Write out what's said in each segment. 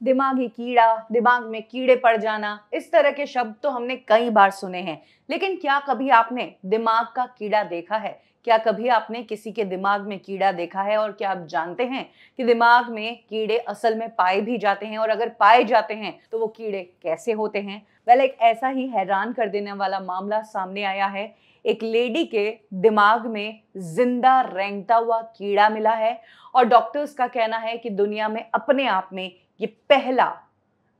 दिमागी कीड़ा, दिमाग में कीड़े पड़ जाना, इस तरह के शब्द तो हमने कई बार सुने हैं। लेकिन क्या कभी आपने दिमाग का कीड़ा देखा है? क्या कभी आपने किसी के दिमाग में कीड़ा देखा है? और क्या आप जानते हैं कि दिमाग में कीड़े असल में पाए भी जाते हैं? और अगर पाए जाते हैं तो वो कीड़े कैसे होते हैं? वेल, एक ऐसा ही हैरान कर देने वाला मामला सामने आया है। एक लेडी के दिमाग में ज़िंदा रेंगता हुआ कीड़ा मिला है। और डॉक्टर्स का कहना है कि दुनिया में अपने आप में ये पहला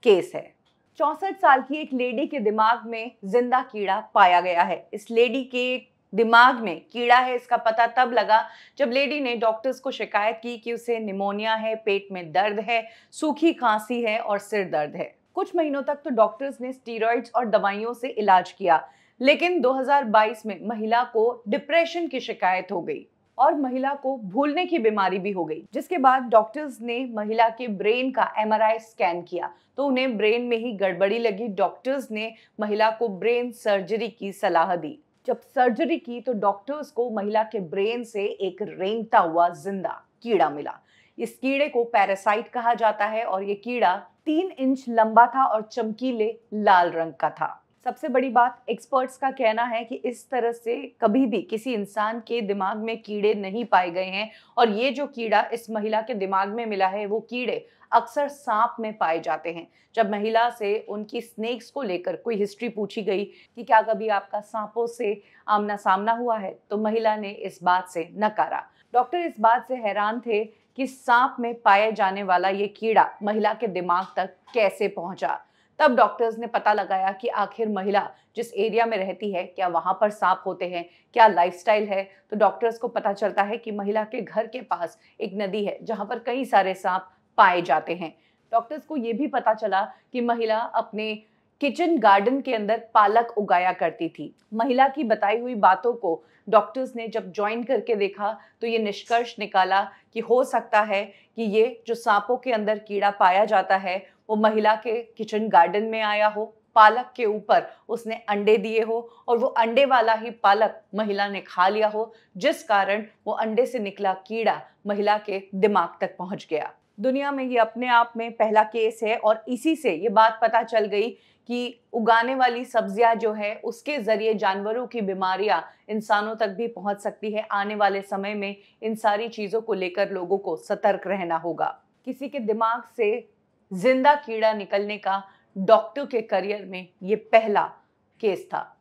केस है। चौसठ साल की एक लेडी के दिमाग में ज़िंदा कीड़ा पाया गया है। इस लेडी के दिमाग में कीड़ा है, इसका पता तब लगा जब लेडी ने डॉक्टर्स को शिकायत की कि उसे निमोनिया है, पेट में दर्द है, सूखी खांसी है और सिर दर्द है। कुछ महीनों तक तो डॉक्टर्स ने स्टीरॉइड्स और दवाइयों से इलाज किया, लेकिन 2022 में महिला को डिप्रेशन की शिकायत हो गई। और महिला को भूलने की बीमारी भी हो गई, जिसके बाद डॉक्टर्स ने महिला के ब्रेन का एमआरआई स्कैन किया। तो उन्हें ब्रेन में ही गड़बड़ी लगी। डॉक्टर्स ने महिला को ब्रेन सर्जरी की सलाह दी। जब सर्जरी की तो डॉक्टर्स को महिला के ब्रेन से एक रेंगता हुआ ज़िंदा कीड़ा मिला। इस कीड़े को पैरासाइट कहा जाता है और ये कीड़ा तीन इंच लंबा था और चमकीले लाल रंग का था। सबसे बड़ी बात एक्सपर्ट्स का कहना है कि इस तरह से कभी भी किसी इंसान के दिमाग में कीड़े नहीं पाए गए हैं और ये जो कीड़ा इस महिला के दिमाग में मिला है, वो कीड़े अक्सर सांप में पाए जाते हैं। जब महिला से उनकी स्नेक्स को लेकर कोई हिस्ट्री पूछी गई कि क्या कभी आपका सांपों से आमना सामना हुआ है तो महिला ने इस बात से नकारा। डॉक्टर इस बात से हैरान थे कि सांप में पाए जाने वाला ये कीड़ा महिला के दिमाग तक कैसे पहुँचा? तब डॉक्टर्स ने पता लगाया कि आखिर महिला जिस एरिया में रहती है, क्या वहाँ पर सांप होते हैं, क्या लाइफस्टाइल है तो डॉक्टर्स को पता चलता है कि महिला के घर के पास एक नदी है, जहाँ पर कई सारे सांप पाए जाते हैं। डॉक्टर्स को ये भी पता चला कि महिला अपने किचन गार्डन के अंदर पालक उगाया करती थी। महिला की बताई हुई बातों को डॉक्टर्स ने जब ज्वाइन करके देखा तो ये निष्कर्ष निकाला कि हो सकता है कि ये जो सांपों के अंदर कीड़ा पाया जाता है वो महिला के किचन गार्डन में आया हो, पालक के ऊपर उसने अंडे दिए हो और वो अंडे वाला ही पालक महिला ने खा लिया हो, जिस कारण वो अंडे से निकला कीड़ा महिला के दिमाग तक पहुँच गया। दुनिया में ये अपने आप में पहला केस है और इसी से ये बात पता चल गई कि उगाने वाली सब्ज़ियाँ जो है, उसके ज़रिए जानवरों की बीमारियाँ इंसानों तक भी पहुँच सकती है। आने वाले समय में इन सारी चीज़ों को लेकर लोगों को सतर्क रहना होगा। किसी के दिमाग से ज़िंदा कीड़ा निकलने का डॉक्टर के करियर में ये पहला केस था।